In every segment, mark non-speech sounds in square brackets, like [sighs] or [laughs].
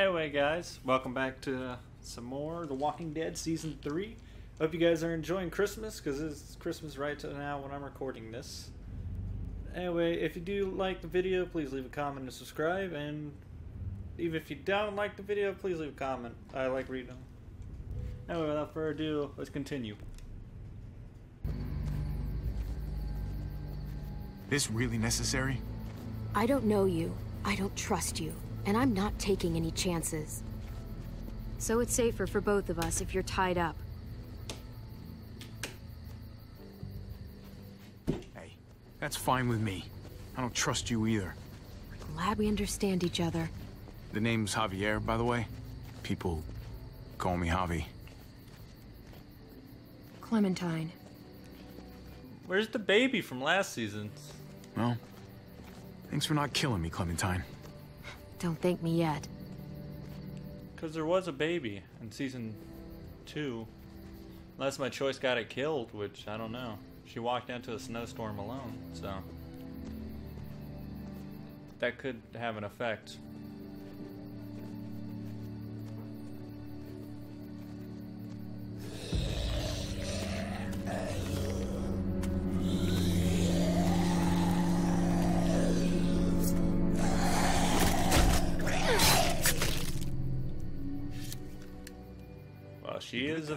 Anyway, guys, welcome back to uh, some more The Walking Dead Season 3. Hope you guys are enjoying Christmas, because it's Christmas right now when I'm recording this. Anyway, if you do like the video, please leave a comment and subscribe, and even if you don't like the video, please leave a comment. I like reading them. Anyway, without further ado, let's continue. This really necessary? I don't know you. I don't trust you. And I'm not taking any chances. So it's safer for both of us if you're tied up. Hey, that's fine with me. I don't trust you either. Glad we understand each other. The name's Javier, by the way. People call me Javi. Clementine. Where's the baby from last season? Well, thanks for not killing me, Clementine. Don't thank me yet. Because there was a baby in Season 2. Unless my choice got it killed, which I don't know. She walked into a snowstorm alone, so. That could have an effect.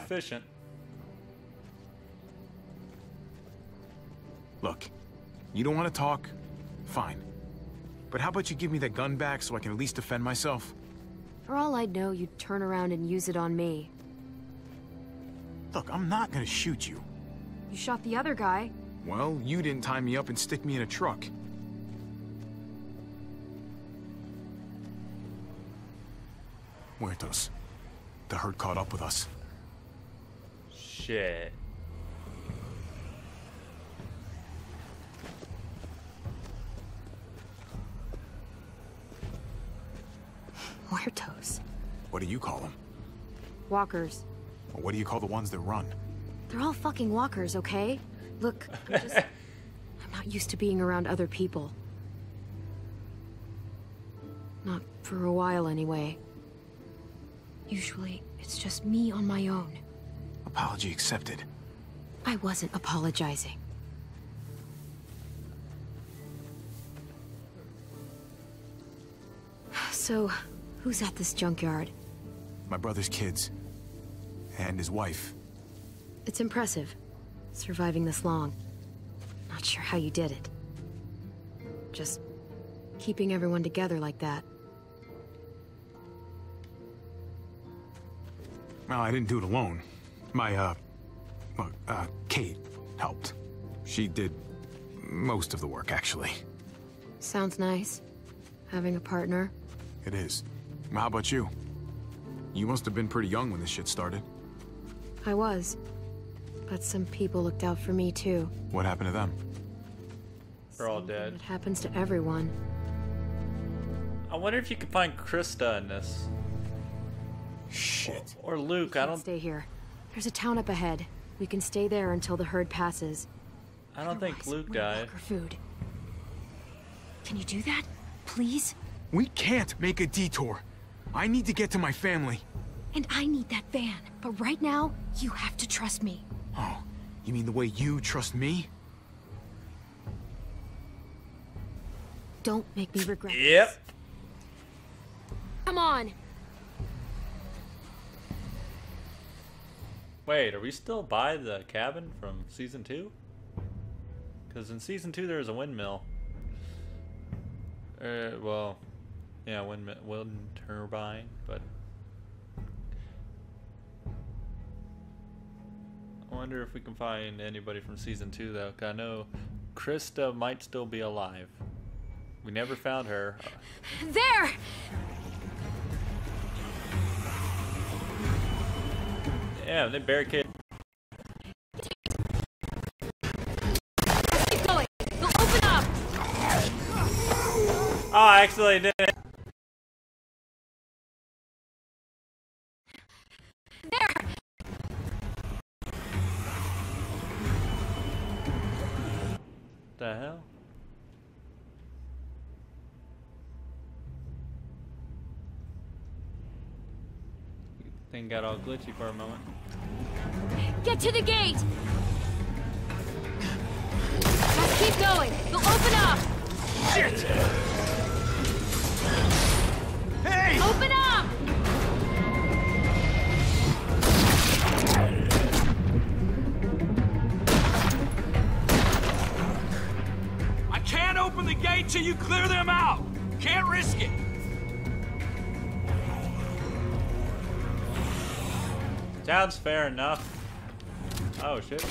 Efficient. Look, you don't want to talk? Fine. But how about you give me that gun back so I can at least defend myself? For all I'd know, you'd turn around and use it on me. Look, I'm not gonna shoot you. You shot the other guy. Well, you didn't tie me up and stick me in a truck. Muertos. The herd caught up with us. Shit. Muertos. What do you call them? Walkers. Or what do you call the ones that run? They're all fucking walkers, okay? Look, I'm just... I'm not used to being around other people. Not for a while, anyway. Usually, it's just me on my own. Apology accepted. I wasn't apologizing. So, who's at this junkyard? My brother's kids. And his wife. It's impressive, surviving this long. Not sure how you did it. Just keeping everyone together like that. Well, I didn't do it alone. My, uh, well, uh, Kate helped. She did most of the work, actually. Sounds nice. Having a partner. It is. How about you? You must have been pretty young when this shit started. I was. But some people looked out for me too. What happened to them? They're all dead. It happens to everyone. I wonder if you could find Christa in this. Shit. Or Luke, I Can't don't stay here. There's a town up ahead. We can stay there until the herd passes. I don't think Luke died. Walker food. Can you do that? Please? We can't make a detour. I need to get to my family. And I need that van. But right now, you have to trust me. Oh, you mean the way you trust me? Don't make me regret Yep. this. Come on! Wait, are we still by the cabin from season two? Because in season two there was a windmill. Uh, well, yeah, wind wind turbine, but I wonder if we can find anybody from season two though. 'cause I know Christa might still be alive. We never found her. There! Yeah, they barricade. Keep going! They'll open up! Oh, I actually did it. Thing got all glitchy for a moment. Get to the gate! Just keep going. They'll open up. Shit! Hey! Open up! I can't open the gate till you clear them out. Can't risk it. Sounds fair enough. Oh shit.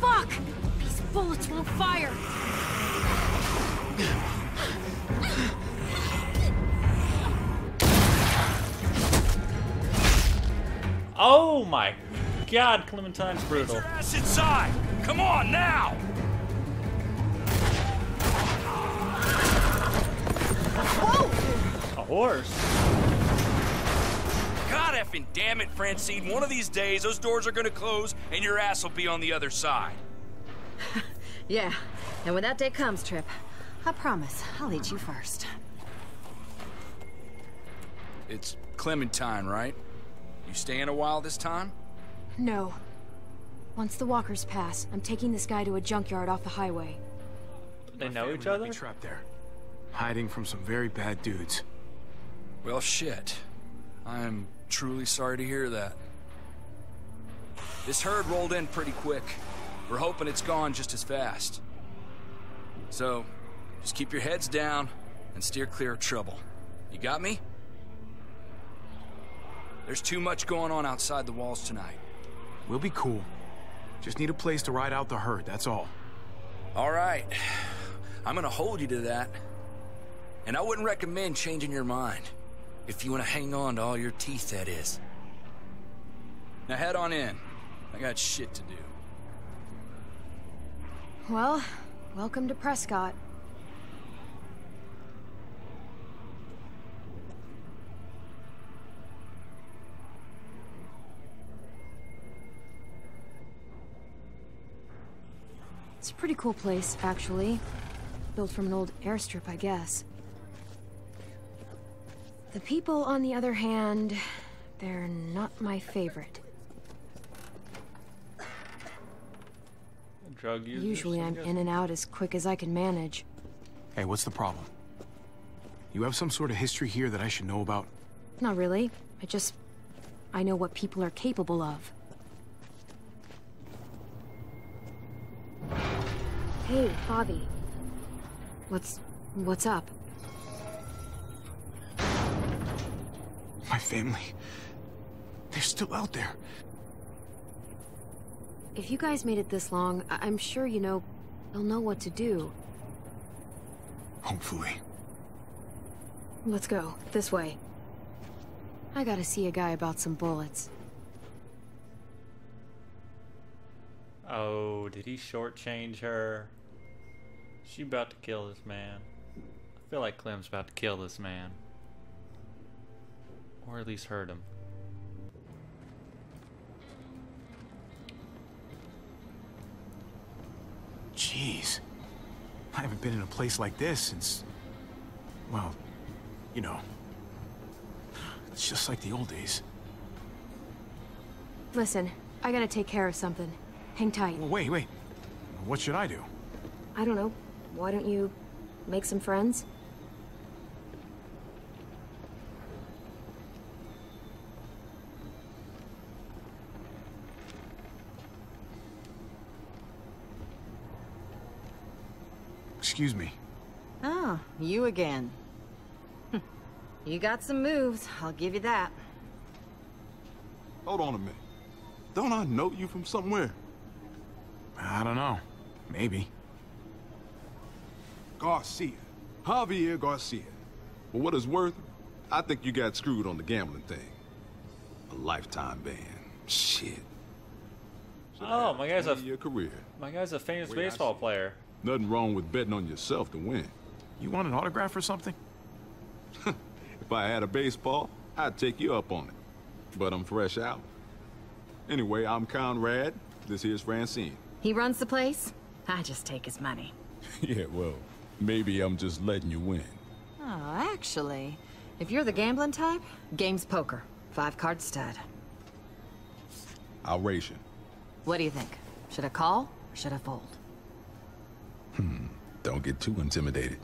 Fuck! These bullets won't fire. Oh my god, Clementine's brutal. Your ass inside. Come on now. Horse. God effing damn it, Francine. One of these days, those doors are gonna close and your ass will be on the other side. [laughs] Yeah, and when that day comes, Tripp, I promise I'll eat you first. It's Clementine, right? You staying a while this time? No. Once the walkers pass, I'm taking this guy to a junkyard off the highway. They know each Family other? Be trapped there, hiding from some very bad dudes. Well, shit. I am truly sorry to hear that. This herd rolled in pretty quick. We're hoping it's gone just as fast. So, just keep your heads down and steer clear of trouble. You got me? There's too much going on outside the walls tonight. We'll be cool. Just need a place to ride out the herd, that's all. All right. [sighs] I'm gonna hold you to that. And I wouldn't recommend changing your mind. If you want to hang on to all your teeth, that is. Now head on in. I got shit to do. Well, welcome to Prescott. It's a pretty cool place, actually. Built from an old airstrip, I guess. The people, on the other hand, they're not my favorite. Drug users. Usually I I'm in and out as quick as I can manage. Hey, what's the problem? You have some sort of history here that I should know about? Not really. I just... I know what people are capable of. Hey, Bobby. What's... what's up? Family. They're still out there. If you guys made it this long, I I'm sure you know... they'll know what to do. Hopefully. Let's go. This way. I gotta see a guy about some bullets. Oh, did he shortchange her? She about to kill this man. I feel like Clem's about to kill this man. Or at least hurt him. Jeez. I haven't been in a place like this since... Well, you know. It's just like the old days. Listen, I gotta take care of something. Hang tight. Well, wait, wait. What should I do? I don't know. Why don't you make some friends? Excuse me. Oh, you again. Hm. you got some moves, I'll give you that. Hold on a minute. Don't I know you from somewhere? I don't know. Maybe. Garcia. Javier Garcia. For what it's worth, I think you got screwed on the gambling thing. A lifetime ban. Shit. Oh, my guy's a Your career. my guy's a famous Wait, baseball see. player. Nothing wrong with betting on yourself to win. You want an autograph or something? [laughs] If I had a baseball, I'd take you up on it. But I'm fresh out. Anyway, I'm Conrad. This here's Francine. He runs the place. I just take his money. [laughs] yeah, well, maybe I'm just letting you win. Oh, actually, if you're the gambling type, game's poker. Five card stud. I'll race you. What do you think? Should I call or should I fold? Hmm. Don't get too intimidated.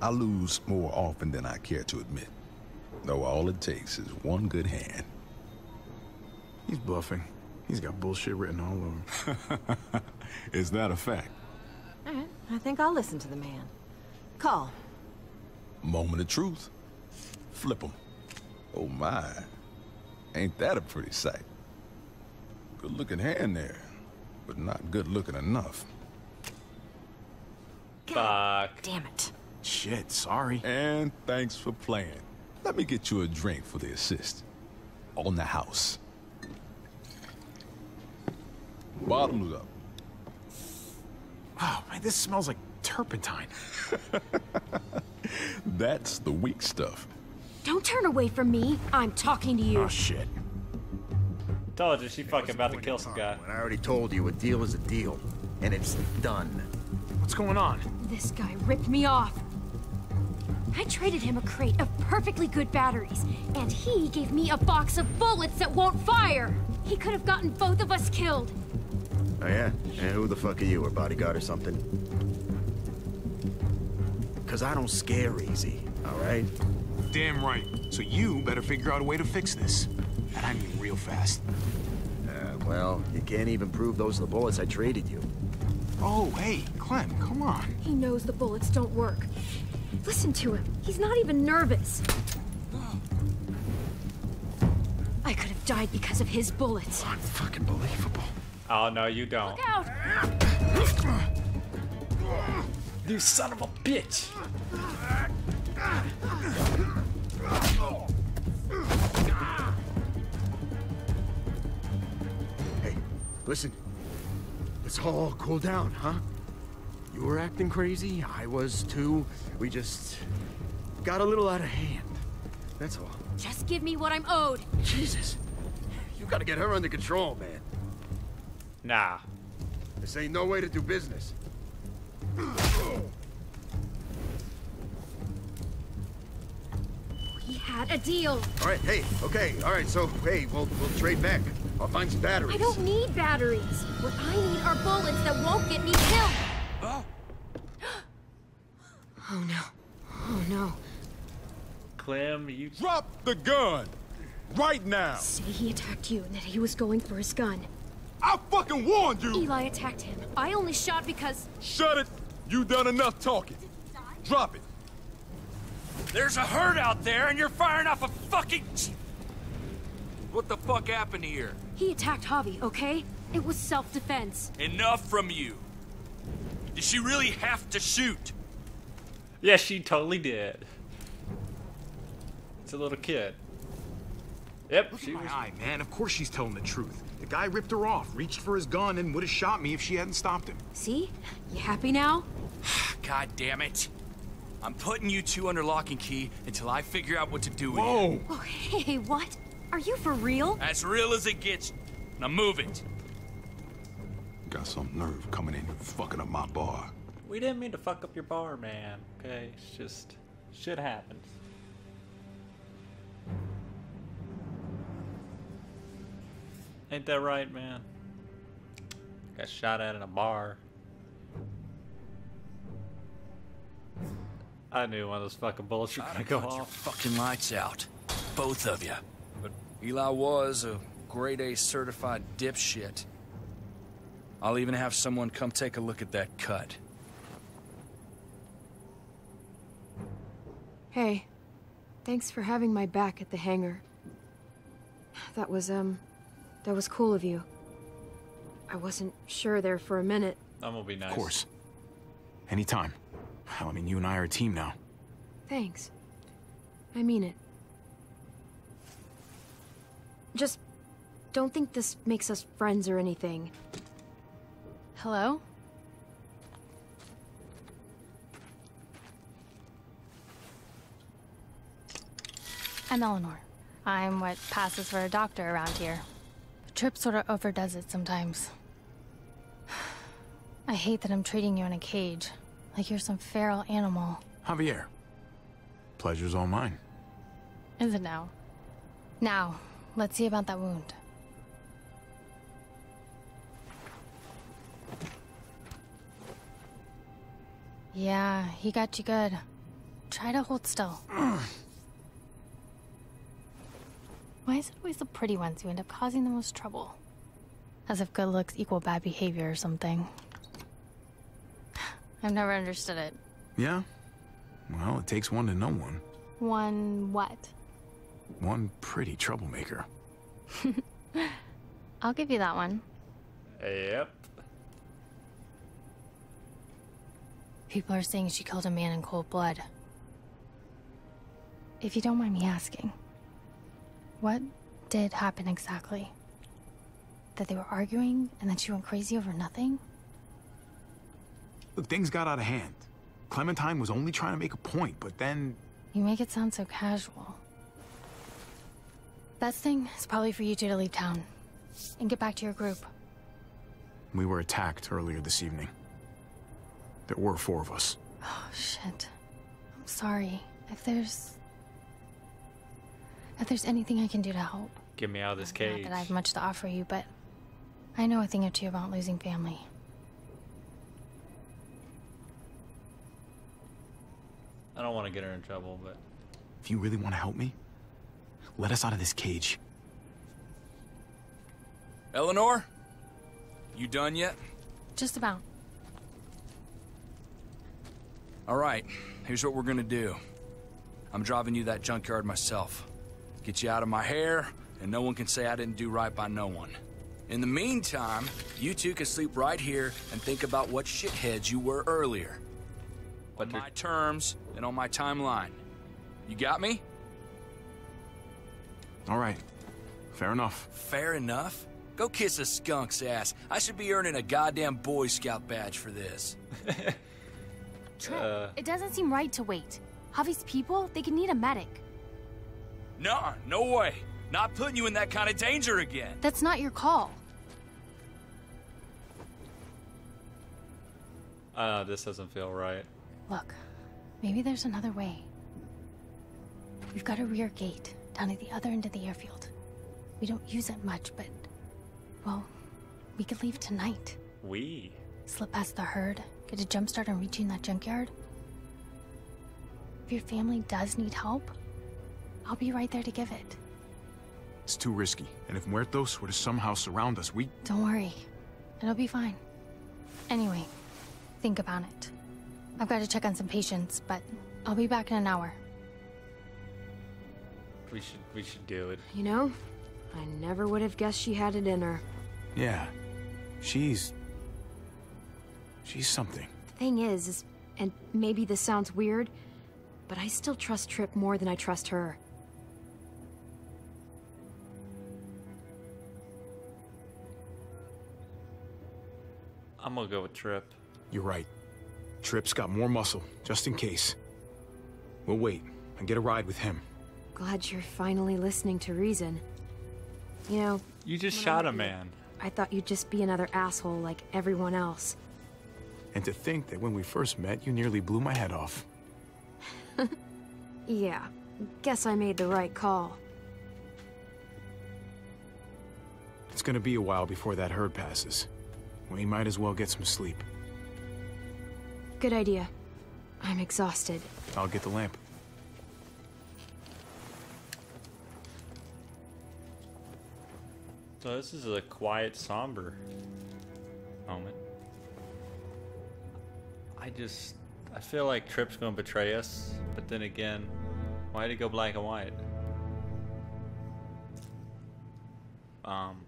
I lose more often than I care to admit. Though all it takes is one good hand. He's bluffing. He's got bullshit written all over. Him. [laughs] is that a fact? All right, I think I'll listen to the man. Call. Moment of truth. Flip him. Oh my. Ain't that a pretty sight? Good looking hand there, but not good looking enough. Fuck. Damn it. Shit, sorry. And thanks for playing. Let me get you a drink for the assist. On the house. Bottoms up. Oh, man, this smells like turpentine. [laughs] That's the weak stuff. Don't turn away from me. I'm talking to you. Oh, shit. Told you she fucking about to kill some guy. And I already told you a deal is a deal, and it's done. What's going on? This guy ripped me off. I traded him a crate of perfectly good batteries, and he gave me a box of bullets that won't fire. He could have gotten both of us killed. Oh yeah? And who the fuck are you, a bodyguard or something? Cause I don't scare easy, alright? Damn right. So you better figure out a way to fix this. And I mean real fast. Uh, well, you can't even prove those are the bullets I traded you. Oh, hey, Clem, come on. He knows the bullets don't work. Listen to him. He's not even nervous. I could have died because of his bullets. Fucking believable. Oh no, you don't. Look out! You son of a bitch! Hey, listen. Let's all cool down, huh? You were acting crazy, I was too. We just got a little out of hand. That's all. Just give me what I'm owed. Jesus. You gotta get her under control, man. Nah. This ain't no way to do business. We had a deal. All right, hey, okay, all right, so, hey, we'll, we'll trade back. I'll find some batteries. I don't need batteries. What I need are bullets that won't get me killed. Oh [gasps] oh no. Oh no. Clem, you Drop the gun! Right now! Say he attacked you and that he was going for his gun. I fucking warned you! Eli attacked him. I only shot because. Shut it! You done enough talking. Drop it! There's a herd out there, and you're firing off a fucking. What the fuck happened here? He attacked Javi, okay? It was self defense. Enough from you. Did she really have to shoot? Yeah, she totally did. It's a little kid. Yep, Look she at my was. eye, man. Of course she's telling the truth. The guy ripped her off, reached for his gun, and would have shot me if she hadn't stopped him. See? You happy now? [sighs] God damn it. I'm putting you two under lock and key until I figure out what to do with you. Whoa! Oh, hey, what? Are you for real? As real as it gets. Now move it. Got some nerve coming in and fucking up my bar. We didn't mean to fuck up your bar, man. Okay, it's just shit happens. Ain't that right, man? Got shot at in a bar. I knew one of those fucking bullets were gonna go Cut your off. fucking lights out. Both of you. But Eli was a grade A certified dipshit. I'll even have someone come take a look at that cut. Hey, thanks for having my back at the hangar. That was, um, that was cool of you. I wasn't sure there for a minute. I'm gonna be nice. Of course. Anytime. Hell, I mean, you and I are a team now. Thanks. I mean it. Just don't think this makes us friends or anything. Hello? I'm Eleanor. I'm what passes for a doctor around here. The trip sort of overdoes it sometimes. [sighs] I hate that I'm treating you in a cage. Like you're some feral animal. Javier. Pleasure's all mine. Is it now? Now, let's see about that wound. Yeah, he got you good. Try to hold still. [clears throat] Why is it always the pretty ones who end up causing the most trouble? As if good looks equal bad behavior or something. [sighs] I've never understood it. Yeah? Well, it takes one to know one. One what? One pretty troublemaker. [laughs] I'll give you that one. Yep. People are saying she killed a man in cold blood. If you don't mind me asking, what did happen exactly? That they were arguing and that she went crazy over nothing? Look, things got out of hand. Clementine was only trying to make a point, but then... You make it sound so casual. Best thing is probably for you two to leave town and get back to your group. We were attacked earlier this evening. There were four of us. Oh, shit. I'm sorry. If there's... If there's anything I can do to help. Get me out of this cage. Not cage. that I have much to offer you, but I know a thing or two about losing family. I don't want to get her in trouble, but If you really want to help me, let us out of this cage. Eleanor? You done yet? Just about. All right, here's what we're gonna do. I'm driving you that junkyard myself. Get you out of my hair, and no one can say I didn't do right by no one. In the meantime, you two can sleep right here and think about what shitheads you were earlier. On my terms and on my timeline. You got me? All right. Fair enough. Fair enough. Go kiss a skunk's ass. I should be earning a goddamn Boy Scout badge for this. [laughs] Tripp, Uh. it doesn't seem right to wait. Javi's people, they could need a medic. Nah, no way. Not putting you in that kind of danger again. That's not your call. uh, this doesn't feel right. Look, maybe there's another way. We've got a rear gate down at the other end of the airfield. We don't use it much, but, well, we could leave tonight. We. Slip past the herd, get a jump start on reaching that junkyard. If your family does need help, I'll be right there to give it. It's too risky. And if Muertos were to somehow surround us, we... Don't worry, it'll be fine. Anyway, think about it. I've got to check on some patients, but I'll be back in an hour. We should we should do it. You know, I never would have guessed she had it in her. Yeah. She's... She's something. The Thing is, is, and maybe this sounds weird, but I still trust Tripp more than I trust her. I'm gonna go with Tripp. You're right. Tripp's got more muscle, just in case. We'll wait and get a ride with him. Glad you're finally listening to reason. You know, You just When shot I a man. I thought you'd just be another asshole like everyone else. And to think that when we first met, you nearly blew my head off. [laughs] Yeah, guess I made the right call. It's gonna be a while before that herd passes. We might as well get some sleep. Good idea. I'm exhausted. I'll get the lamp. So this is a quiet, somber moment. I just I feel like Tripp's gonna betray us, but then again, why'd he go black and white? Um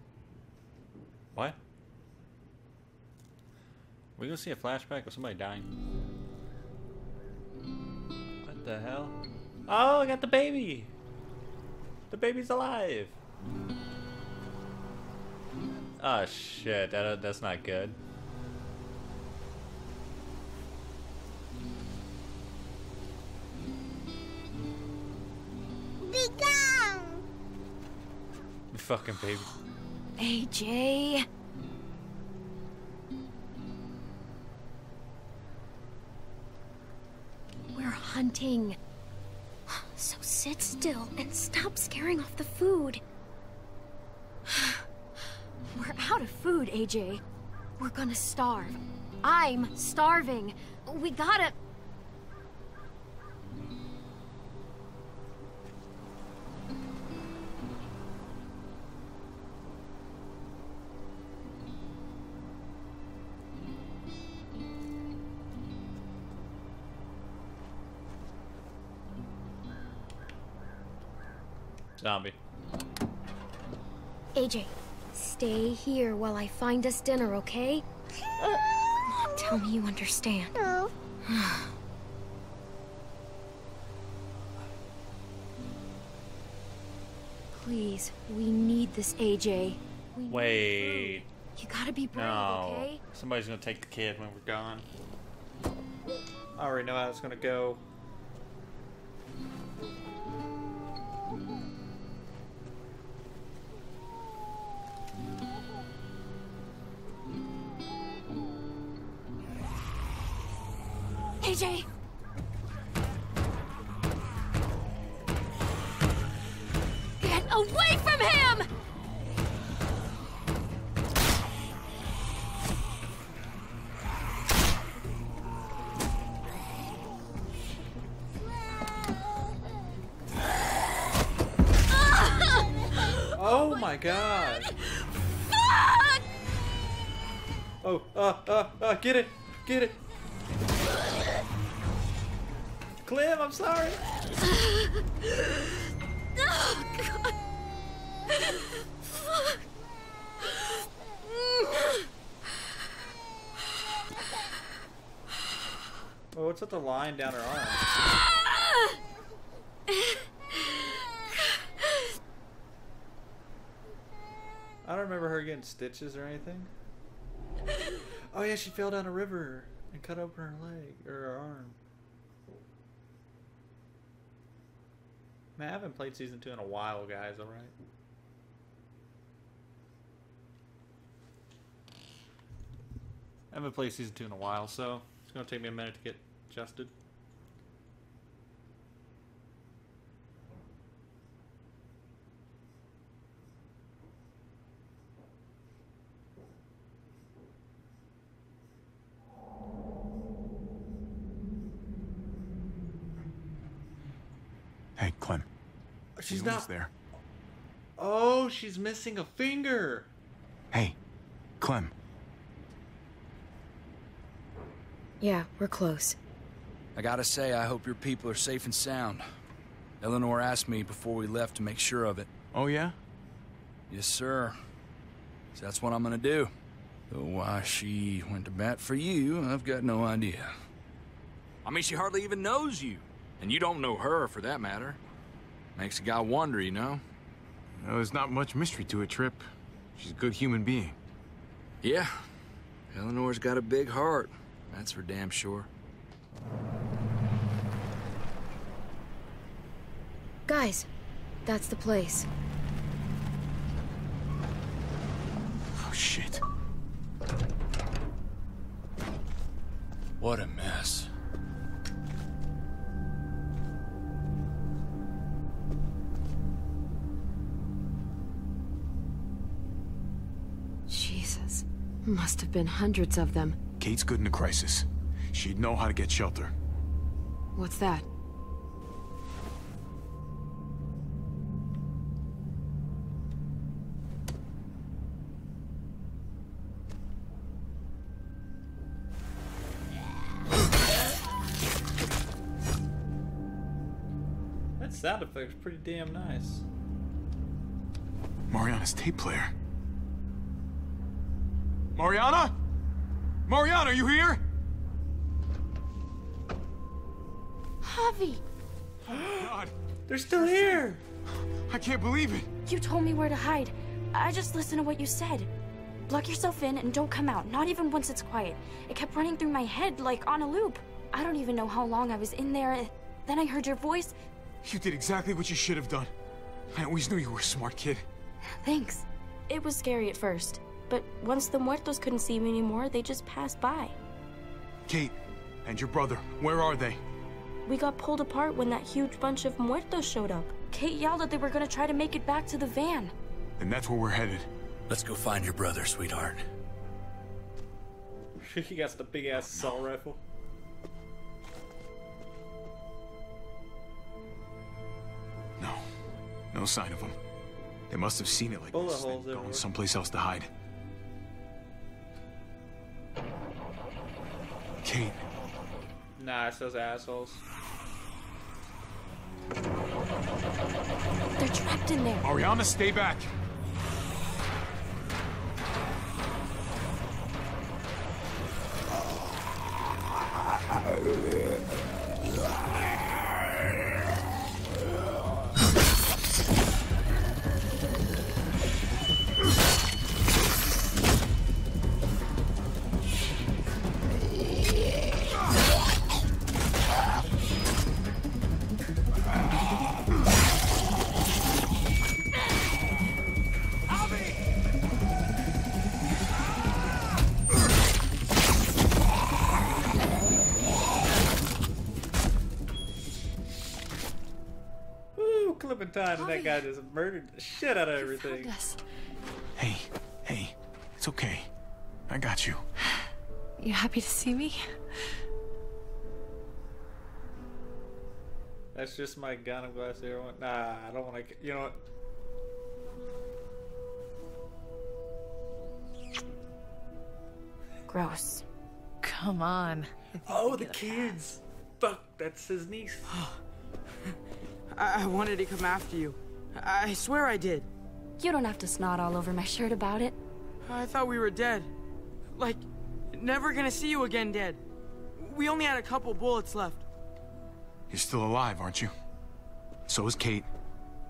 What? We gonna see a flashback of somebody dying? What the hell? Oh, I got the baby! The baby's alive! Oh shit, that, that's not good. Be gone! Fucking baby. AJ. We're hunting. So sit still and stop scaring off the food out of food, AJ. We're gonna starve. I'm starving. We gotta... Zombie. AJ, stay here while I find us dinner, okay? Uh, tell me you understand. No. [sighs] Please, we need this, AJ. We Wait. You gotta be brave, No. okay? Somebody's gonna take the kid when we're gone. I already know how it's gonna go. My god! Fuck! Oh, uh, uh, uh, get it! Get it! Clem, I'm sorry! Oh, God. Fuck. Oh, what's with the line down her arm? I don't remember her getting stitches or anything. Oh yeah, she fell down a river and cut open her leg or her arm. Man, I haven't played season two in a while, guys. All right. I haven't played season two in a while, so it's gonna take me a minute to get adjusted. Hey, Clem. She's not there. Oh, she's missing a finger. Hey, Clem. Yeah, we're close. I gotta say, I hope your people are safe and sound. Eleanor asked me before we left to make sure of it. Oh, yeah? Yes, sir. So that's what I'm gonna do. Though why she went to bat for you, I've got no idea. I mean, she hardly even knows you. And you don't know her, for that matter. Makes a guy wonder, you know? Well, there's not much mystery to it, Tripp. She's a good human being. Yeah. Eleanor's got a big heart. That's for damn sure. Guys, that's the place. Oh, shit. What a mess. Must have been hundreds of them. Kate's good in a crisis. She'd know how to get shelter. What's that? That sound effect's pretty damn nice. Mariana's tape player. Mariana? Mariana, are you here? Javi, Oh, God, They're still here. I can't believe it. You told me where to hide. I just listened to what you said. Lock yourself in and don't come out, not even once it's quiet. It kept running through my head like on a loop. I don't even know how long I was in there. Then I heard your voice. You did exactly what you should have done. I always knew you were a smart kid. Thanks. It was scary at first, but once the muertos couldn't see me anymore, they just passed by. Kate and your brother, where are they? we got pulled apart when that huge bunch of muertos showed up. Kate yelled that they were gonna try to make it back to the van. And that's where we're headed. Let's go find your brother, sweetheart. [laughs] he got the big ass assault rifle. No. No sign of him. They must have seen it like Bullet this, holes gone someplace else to hide. Kate, Nah, it's those assholes. They're trapped in there. Ariana, stay back. Woo, Clementine and that guy just murdered the shit out of everything. Yes. Hey, hey, it's okay. I got you. You happy to see me? That's just my gun. I'm glad everyone. Nah, I don't want to. You know what? Gross. Come on. Oh, the kids. Fuck, that's his niece. [gasps] [laughs] I, I wanted to come after you. I, I swear I did. You don't have to snot all over my shirt about it. I thought we were dead. Like, never gonna see you again dead. We only had a couple bullets left. You're still alive, aren't you? So is Kate.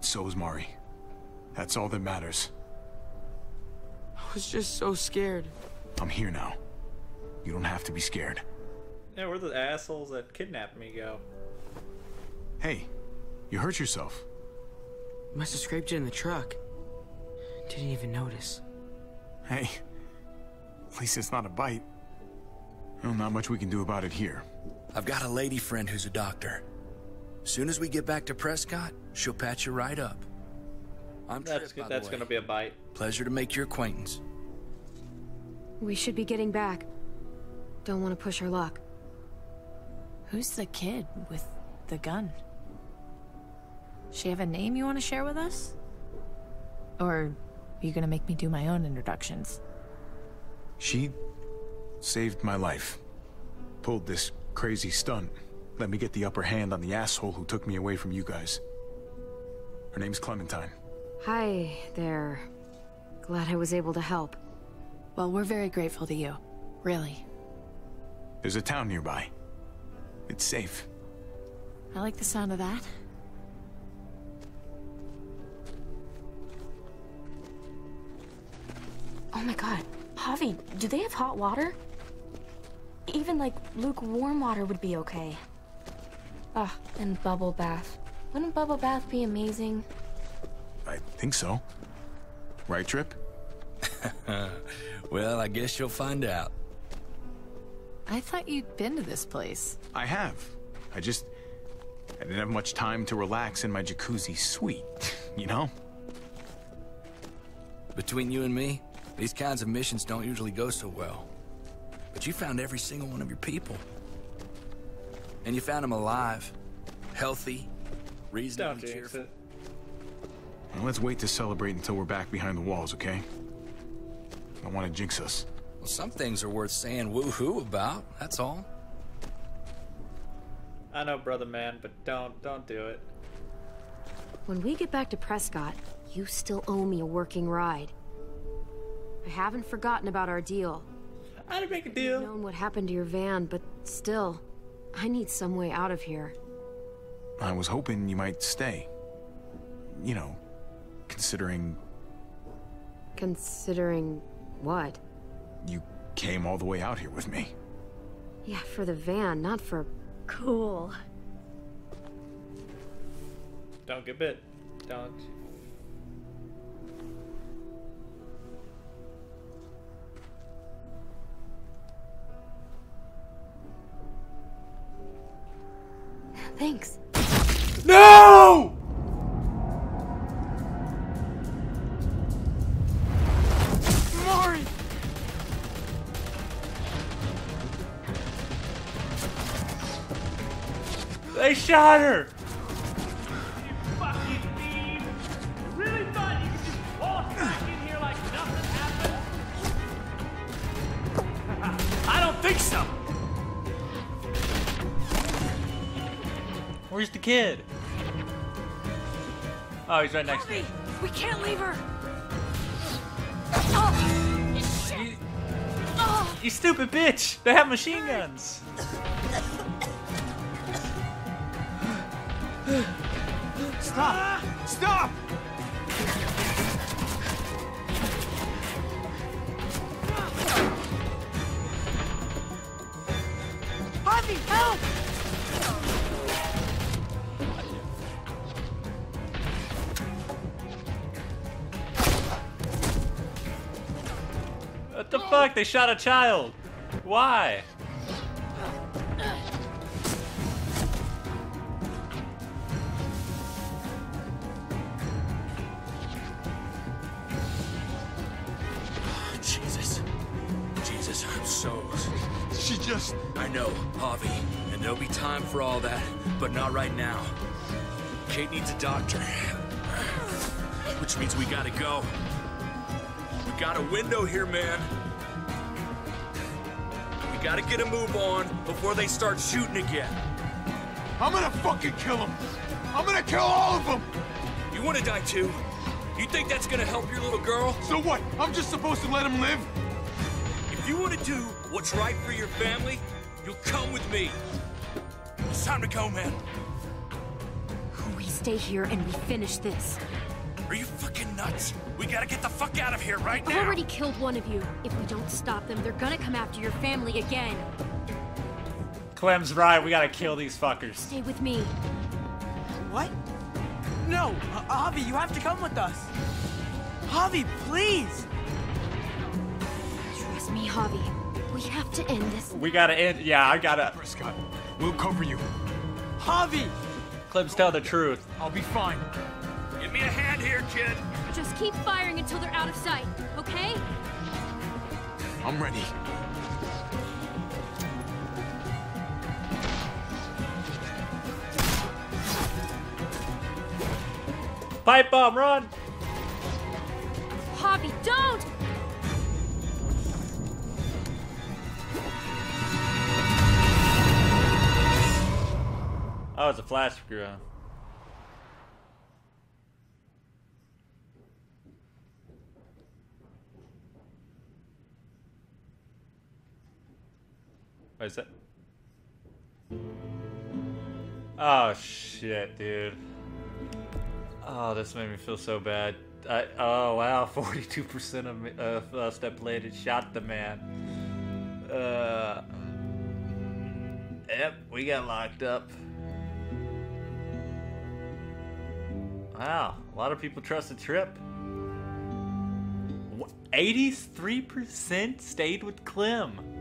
So is Mari. That's all that matters. I was just so scared. I'm here now. You don't have to be scared. Yeah, where the assholes that kidnapped me go? Hey, you hurt yourself. Must have scraped it in the truck. Didn't even notice. Hey, at least it's not a bite. Well, not much we can do about it here. I've got a lady friend who's a doctor. Soon as we get back to Prescott, she'll patch you right up. I'm That's Tripp, good. That's gonna be a bite. Pleasure to make your acquaintance. We should be getting back. Don't want to push our luck. Who's the kid with the gun? She have a name you want to share with us? Or are you gonna make me do my own introductions? She saved my life. Pulled this crazy stunt. Let me get the upper hand on the asshole who took me away from you guys. Her name's Clementine. Hi there. Glad I was able to help. Well, we're very grateful to you. Really. There's a town nearby. It's safe. I like the sound of that. Oh my god. Javi, do they have hot water? Even like lukewarm water would be okay. Ah, and bubble bath. Wouldn't bubble bath be amazing? I think so. Right, Tripp? [laughs] well, I guess you'll find out. I thought you'd been to this place. I have. I just... I didn't have much time to relax in my jacuzzi suite, [laughs] you know? Between you and me, these kinds of missions don't usually go so well. But you found every single one of your people. And you found them alive, healthy, reasonably Don't cheerful. Well, let's wait to celebrate until we're back behind the walls, okay? I don't want to jinx us. Well, some things are worth saying woohoo about, that's all. I know, brother man, but don't don't do it. When we get back to Prescott, you still owe me a working ride. I haven't forgotten about our deal. I didn't make a I've deal. known what happened to your van, but still, I need some way out of here. I was hoping you might stay. You know, considering Considering what? you came all the way out here with me. Yeah, for the van, not for. Cool. Don't get bit. Don't. Thanks. No! Mari! They shot her! Kid? Oh, he's right next to me. We can't leave her. Oh, oh. You stupid bitch! They have machine guns! Stop! Stop! They shot a child! Why? Jesus. Jesus, I'm so. She just. I know, Javi. and there'll be time for all that, but not right now. Kate needs a doctor. Which means we gotta go. We got a window here, man. We gotta get a move on before they start shooting again. I'm gonna fucking kill him. I'm gonna kill all of them. You wanna die too? You think that's gonna help your little girl? So what? I'm just supposed to let him live? If you wanna do what's right for your family, you'll come with me. It's time to go, man. We stay here and we finish this. Are you fucking nuts? We gotta get the fuck out of here right now! I've now. already killed one of you. If we don't stop them, they're gonna come after your family again. Clem's right, we gotta kill these fuckers. Stay with me. What? No, uh, Javi, you have to come with us. Javi, please! Trust me, Javi. We have to end this. We gotta end. Yeah, I gotta. Prescott, we'll cover you. Javi! Clem's tell the truth. I'll be fine. Give me a hand here, kid. Just keep firing until they're out of sight, okay? I'm ready. Pipe bomb, run! Javi, don't! Oh, it's a flash screw. What is that? Oh shit, dude. Oh, this made me feel so bad. I, oh wow, [laughs] 42% of, me- of us that played it shot the man. Uh, yep, we got locked up. Wow, a lot of people trusted Tripp. 83% stayed with Clem.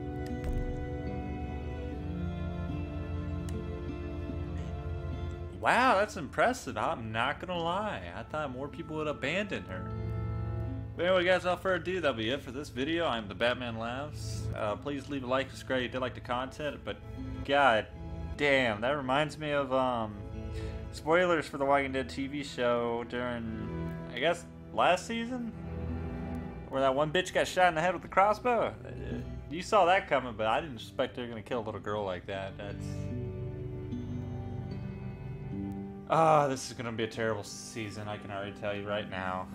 Wow, that's impressive. I'm not gonna lie. I thought more people would abandon her. But anyway, guys, without further ado, that'll be it for this video. I'm the Batman Laughs. Uh, please leave a like, subscribe if you did like the content. But god damn, that reminds me of um, spoilers for the Walking Dead TV show during, I guess, last season, where that one bitch got shot in the head with a crossbow. Uh, You saw that coming, but I didn't expect they were gonna kill a little girl like that. That's Ah, this is gonna be a terrible season. I can already tell you right now.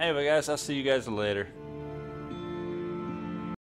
Anyway, guys, I'll see you guys later.